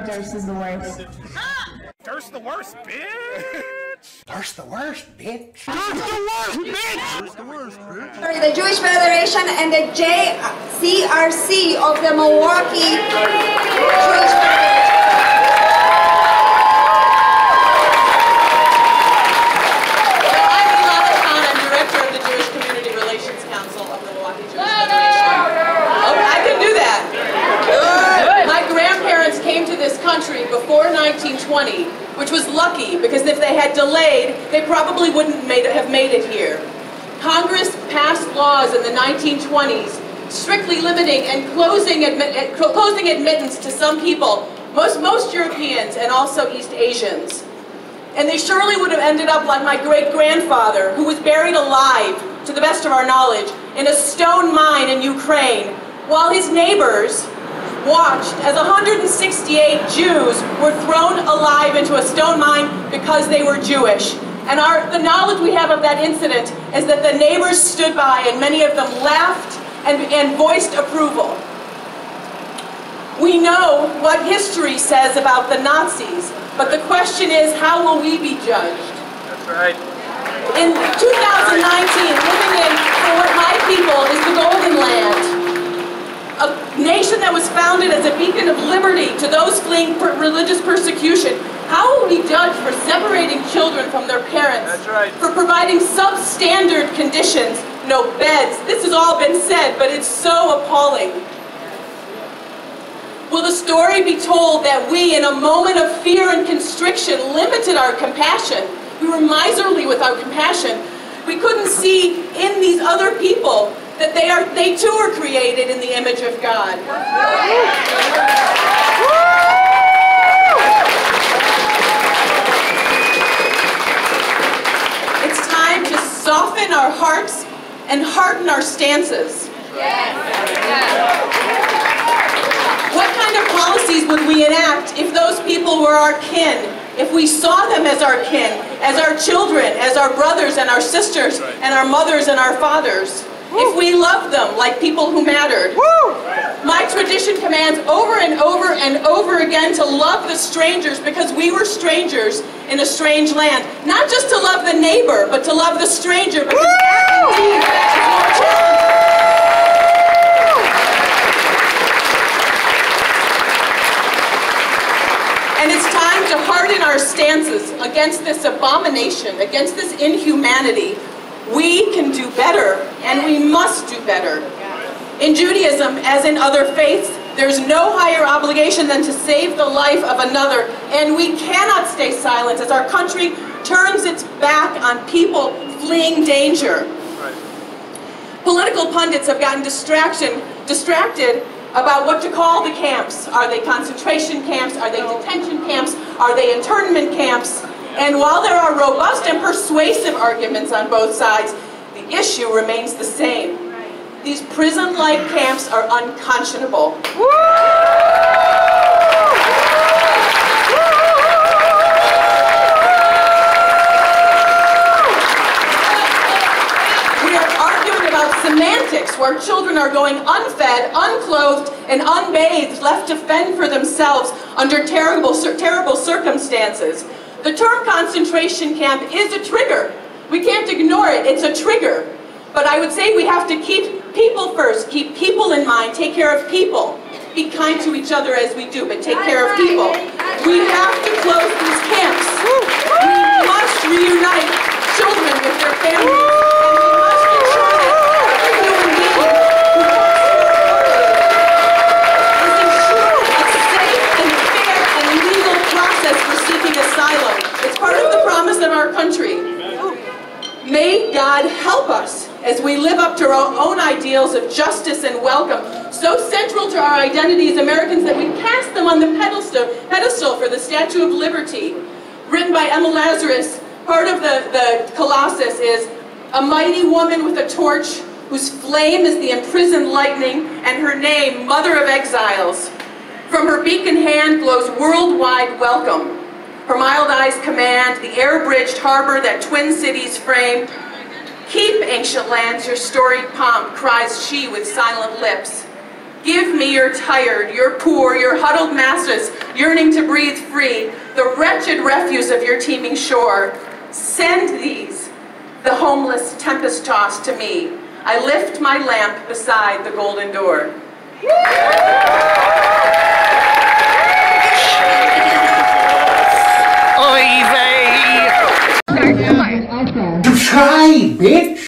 Duerst is the worst. Duerst the worst, bitch! Duerst the worst, bitch. Duerst the worst, bitch! Duerst the worst, bitch! Sorry, the Jewish Federation and the JCRC of the Milwaukee Jewish Federation. I'm Elana Kahn. I'm director of the Jewish Community Relations Council of the Milwaukee Jewish Federation. Oh, I can do that. Good. My grandparents came to this country before 1920, which was lucky because if they had delayed, they probably wouldn't made, have made it here. Congress passed laws in the 1920s strictly limiting and closing, admit, eh, closing admittance to some people, most, most Europeans and also East Asians. And they surely would have ended up like my great-grandfather, who was buried alive, to the best of our knowledge, in a stone mine in Ukraine, while his neighbors watched as 168 Jews were thrown alive into a stone mine because they were Jewish. And our, the knowledge we have of that incident is that the neighbors stood by and many of them laughed and, and voiced approval. We know what history says about the Nazis, but the question is, how will we be judged? That's right. In 2019, living in for what my people is the Golden Land, a nation that was founded as a beacon of to those fleeing per religious persecution, how will we judge for separating children from their parents? That's right. For providing substandard conditions, no beds. This has all been said, but it's so appalling. Will the story be told that we, in a moment of fear and constriction, limited our compassion? We were miserly with our compassion. We couldn't see in these other people that they are they too are created in the image of God. Our hearts and harden our stances. What kind of policies would we enact if those people were our kin? If we saw them as our kin, as our children, as our brothers and our sisters, and our mothers and our fathers? If we loved them like people who mattered? My commands over and over and over again to love the strangers because we were strangers in a strange land. Not just to love the neighbor, but to love the stranger because that indeed is more challenging. And it's time to harden our stances against this abomination, against this inhumanity. We can do better, and we must do better. In Judaism, as in other faiths, there's no higher obligation than to save the life of another, and we cannot stay silent as our country turns its back on people fleeing danger. Political pundits have gotten distraction, distracted about what to call the camps. Are they concentration camps? Are they detention camps? Are they internment camps? And while there are robust and persuasive arguments on both sides, the issue remains the same. These prison-like camps are unconscionable. We are arguing about semantics, where children are going unfed, unclothed, and unbathed, left to fend for themselves under terrible, terrible circumstances. The term concentration camp is a trigger. We can't ignore it, it's a trigger. But I would say we have to keep people first, keep people in mind, take care of people. Be kind to each other as we do, but take care of people. We have to close these camps. We must reunite children with their families. We must ensure that every human being who is ensured a safe and fair and legal process for seeking asylum. It's part of the promise of our country. May God help us as we live up to our own ideals of justice and welcome, so central to our identity as Americans that we cast them on the pedestal, pedestal for the Statue of Liberty. Written by Emma Lazarus, part of the, the Colossus is a mighty woman with a torch whose flame is the imprisoned lightning and her name, Mother of Exiles. From her beacon hand glows worldwide welcome. Her mild eyes command the air-bridged harbor that twin cities frame. Keep, ancient lands, your storied pomp, cries she with silent lips. Give me your tired, your poor, your huddled masses, yearning to breathe free, the wretched refuse of your teeming shore. Send these, the homeless tempest tossed to me. I lift my lamp beside the golden door. Bitch!